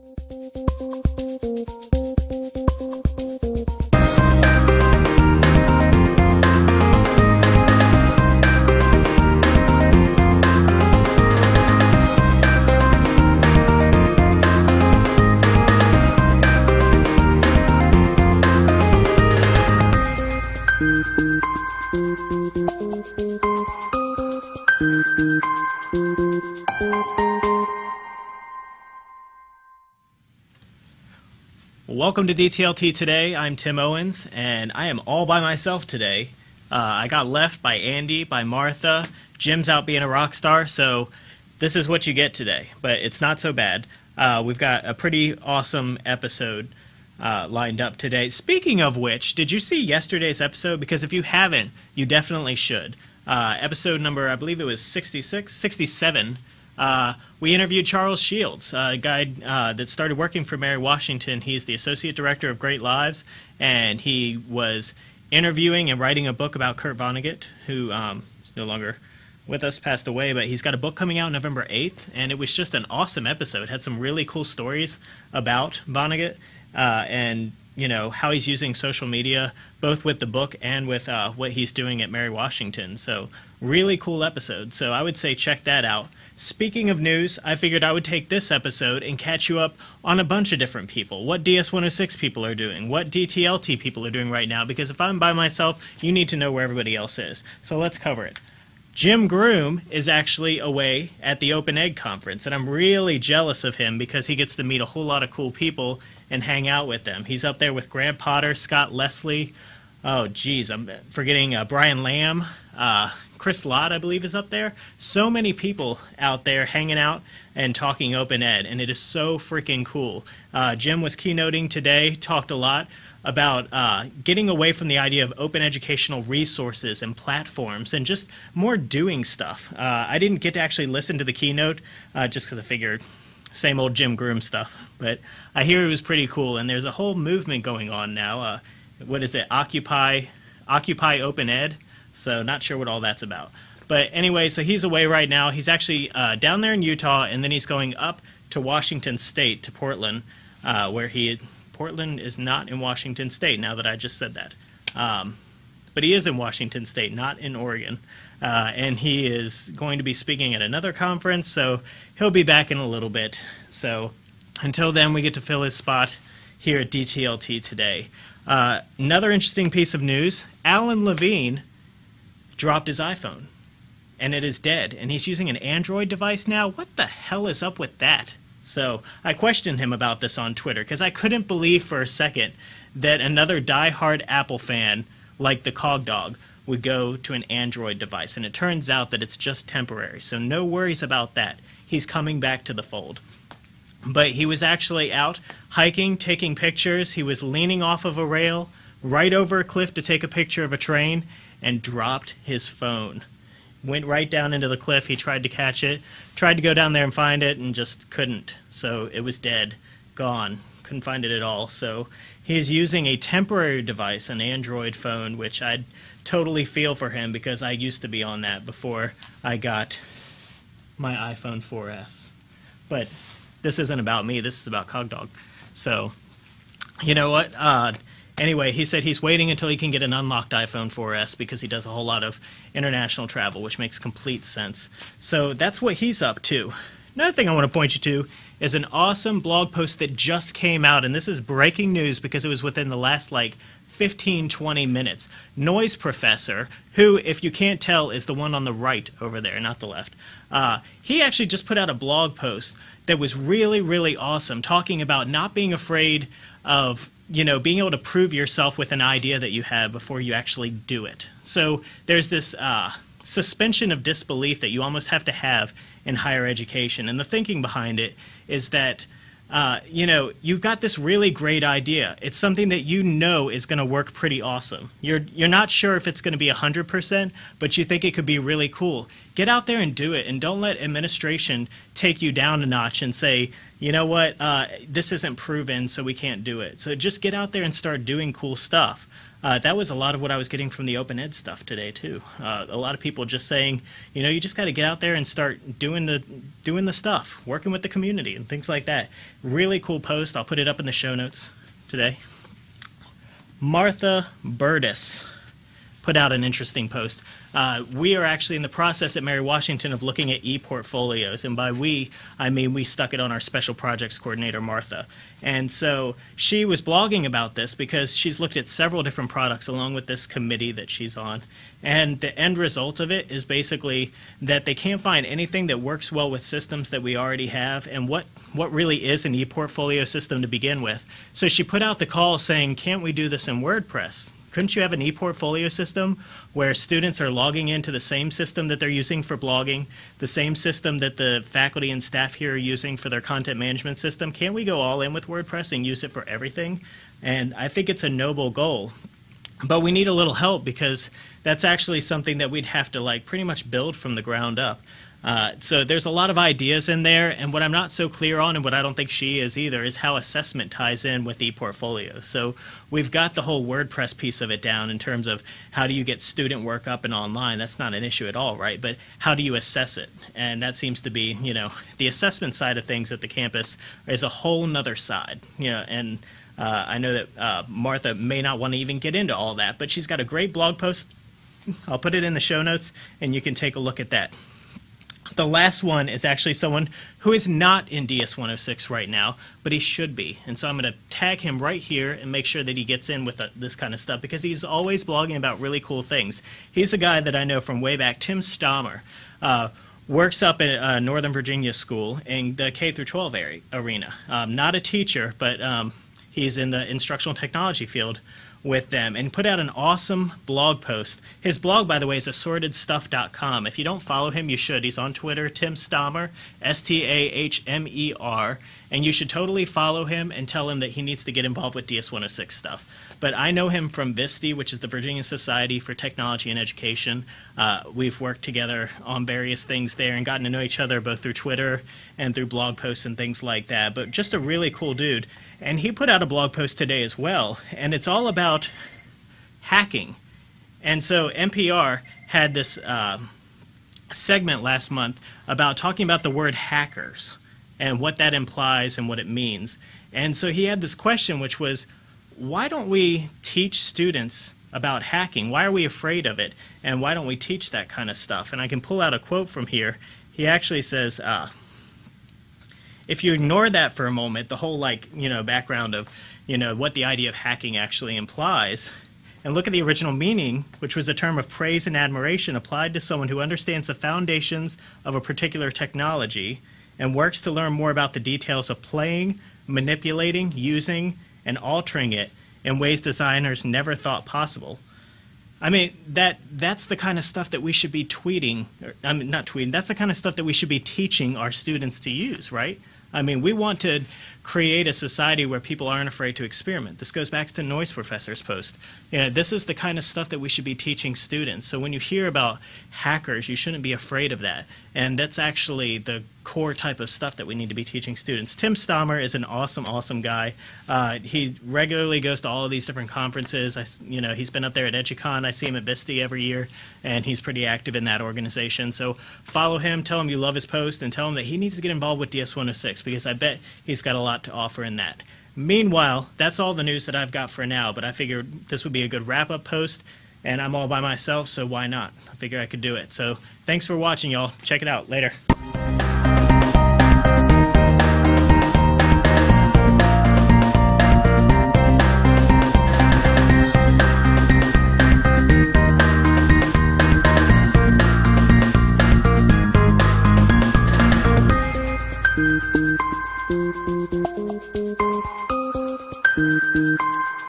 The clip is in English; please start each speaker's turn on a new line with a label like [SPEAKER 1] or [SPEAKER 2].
[SPEAKER 1] Música Welcome to DTLT today. I'm Tim Owens, and I am all by myself today. Uh, I got left by Andy, by Martha. Jim's out being a rock star, so this is what you get today. But it's not so bad. Uh, we've got a pretty awesome episode uh, lined up today. Speaking of which, did you see yesterday's episode? Because if you haven't, you definitely should. Uh, episode number, I believe it was 66, 67 uh, we interviewed Charles Shields, a guy uh, that started working for Mary Washington. He's the associate director of Great Lives, and he was interviewing and writing a book about Kurt Vonnegut, who um, is no longer with us, passed away, but he's got a book coming out November 8th, and it was just an awesome episode. It had some really cool stories about Vonnegut uh, and you know how he's using social media both with the book and with uh, what he's doing at Mary Washington. So really cool episode. So I would say check that out. Speaking of news, I figured I would take this episode and catch you up on a bunch of different people. What DS106 people are doing, what DTLT people are doing right now, because if I'm by myself, you need to know where everybody else is. So let's cover it. Jim Groom is actually away at the Open Ed Conference, and I'm really jealous of him because he gets to meet a whole lot of cool people and hang out with them. He's up there with Grant Potter, Scott Leslie, oh geez, I'm forgetting uh, Brian Lamb, uh, Chris Lott, I believe, is up there. So many people out there hanging out and talking open ed, and it is so freaking cool. Uh, Jim was keynoting today, talked a lot about uh, getting away from the idea of open educational resources and platforms and just more doing stuff. Uh, I didn't get to actually listen to the keynote uh, just because I figured same old Jim Groom stuff, but I hear it was pretty cool, and there's a whole movement going on now. What is it? Occupy, Occupy Open Ed so not sure what all that's about. But anyway, so he's away right now. He's actually uh, down there in Utah, and then he's going up to Washington State, to Portland, uh, where he Portland is not in Washington State. Now that I just said that, um, but he is in Washington State, not in Oregon. Uh, and he is going to be speaking at another conference, so he'll be back in a little bit. So until then, we get to fill his spot here at DTLT today. Uh, another interesting piece of news Alan Levine dropped his iPhone and it is dead. And he's using an Android device now. What the hell is up with that? So I questioned him about this on Twitter because I couldn't believe for a second that another die-hard Apple fan like the Cogdog would go to an Android device. And it turns out that it's just temporary. So no worries about that. He's coming back to the fold. But he was actually out hiking, taking pictures. He was leaning off of a rail right over a cliff to take a picture of a train and dropped his phone. Went right down into the cliff. He tried to catch it, tried to go down there and find it, and just couldn't. So it was dead, gone. Couldn't find it at all. So he's using a temporary device, an Android phone, which I'd totally feel for him because I used to be on that before I got my iPhone 4S. But this isn't about me. This is about Cogdog. So, you know what? Uh, Anyway, he said he's waiting until he can get an unlocked iPhone 4S because he does a whole lot of international travel, which makes complete sense. So that's what he's up to. Another thing I want to point you to is an awesome blog post that just came out, and this is breaking news because it was within the last like 15, 20 minutes. Noise Professor, who, if you can't tell, is the one on the right over there, not the left. Uh, he actually just put out a blog post that was really, really awesome, talking about not being afraid of you know, being able to prove yourself with an idea that you have before you actually do it. So there's this uh, suspension of disbelief that you almost have to have in higher education. And the thinking behind it is that, uh, you know, you've got this really great idea. It's something that you know is going to work pretty awesome. You're, you're not sure if it's going to be 100%, but you think it could be really cool. Get out there and do it. And don't let administration take you down a notch and say, you know what, uh, this isn't proven, so we can't do it. So just get out there and start doing cool stuff. Uh, that was a lot of what I was getting from the open ed stuff today too. Uh, a lot of people just saying, you know, you just got to get out there and start doing the doing the stuff, working with the community and things like that. Really cool post. I'll put it up in the show notes today. Martha Burtis put out an interesting post. Uh, we are actually in the process at Mary Washington of looking at e-portfolios, and by we, I mean we stuck it on our special projects coordinator, Martha. And so she was blogging about this because she's looked at several different products along with this committee that she's on. And the end result of it is basically that they can't find anything that works well with systems that we already have and what, what really is an e-portfolio system to begin with. So she put out the call saying, can't we do this in WordPress? Couldn't you have an e-portfolio system where students are logging into the same system that they're using for blogging, the same system that the faculty and staff here are using for their content management system? Can't we go all in with WordPress and use it for everything? And I think it's a noble goal. But we need a little help because that's actually something that we'd have to like pretty much build from the ground up. Uh, so there's a lot of ideas in there, and what I'm not so clear on, and what I don't think she is either, is how assessment ties in with ePortfolio. So we've got the whole WordPress piece of it down in terms of how do you get student work up and online. That's not an issue at all, right? But how do you assess it? And that seems to be, you know, the assessment side of things at the campus is a whole nother side, you know, and uh, I know that uh, Martha may not want to even get into all that, but she's got a great blog post. I'll put it in the show notes, and you can take a look at that. The last one is actually someone who is not in DS106 right now, but he should be. And so I'm going to tag him right here and make sure that he gets in with the, this kind of stuff because he's always blogging about really cool things. He's a guy that I know from way back, Tim Stahmer. Uh, works up at uh, Northern Virginia School in the K through 12 area, arena. Um, not a teacher, but um, he's in the instructional technology field with them and put out an awesome blog post. His blog, by the way, is assortedstuff.com. If you don't follow him, you should. He's on Twitter, Tim Stahmer, S T A H M E R, and you should totally follow him and tell him that he needs to get involved with DS 106 stuff. But I know him from VSTE, which is the Virginia Society for Technology and Education. Uh, we've worked together on various things there and gotten to know each other both through Twitter and through blog posts and things like that. But just a really cool dude. And he put out a blog post today as well, and it's all about hacking. And so NPR had this uh, segment last month about talking about the word hackers and what that implies and what it means. And so he had this question, which was, why don't we teach students about hacking? Why are we afraid of it? And why don't we teach that kind of stuff? And I can pull out a quote from here. He actually says, uh, if you ignore that for a moment, the whole like you know background of you know what the idea of hacking actually implies, and look at the original meaning, which was a term of praise and admiration applied to someone who understands the foundations of a particular technology and works to learn more about the details of playing, manipulating, using, and altering it in ways designers never thought possible. I mean that that's the kind of stuff that we should be tweeting. Or, I mean, not tweeting. That's the kind of stuff that we should be teaching our students to use, right? I mean, we want to create a society where people aren't afraid to experiment. This goes back to Noise Professor's post. You know, this is the kind of stuff that we should be teaching students. So when you hear about hackers, you shouldn't be afraid of that. And that's actually the core type of stuff that we need to be teaching students. Tim Stahmer is an awesome, awesome guy. Uh, he regularly goes to all of these different conferences. I, you know, he's been up there at EDUCAUSE. I see him at VSTE every year, and he's pretty active in that organization. So follow him, tell him you love his post, and tell him that he needs to get involved with DS106 because I bet he's got a lot to offer in that. Meanwhile, that's all the news that I've got for now, but I figured this would be a good wrap up post, and I'm all by myself, so why not? I figure I could do it. So thanks for watching, y'all. Check it out. Later.